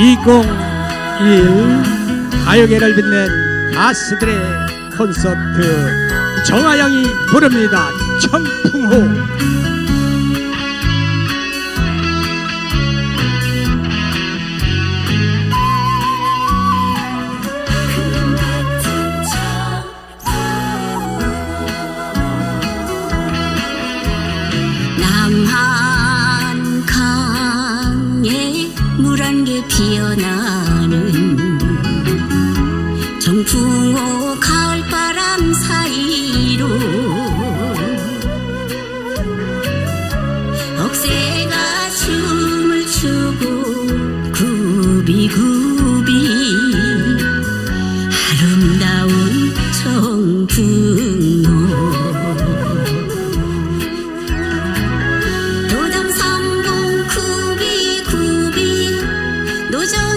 2021 가요계를 빛낸 가수들의 콘서트 정아영이 부릅니다. 청풍호. 남한 피어나는 정풍호 가을바람 사이로 억새가 춤을 추고 구비구 土壌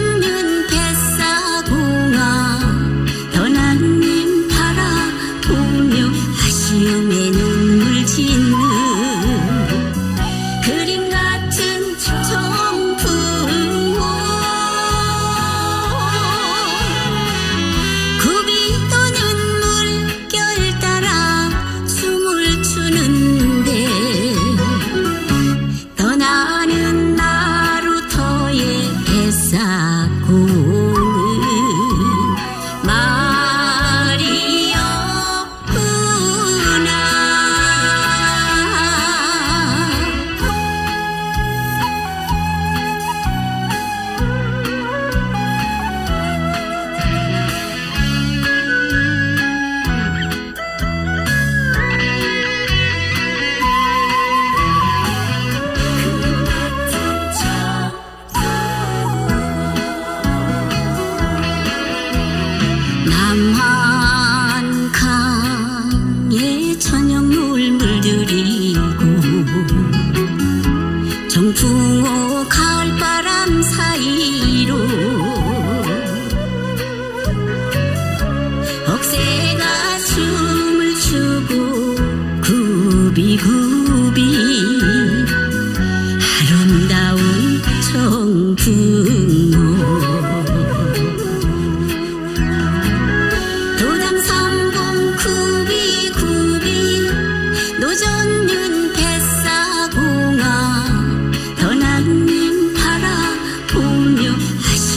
남한 강에 저녁물 물들이고 정풍호 가을바람 사이로 억새가 춤을 추고 굽이고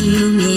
you mean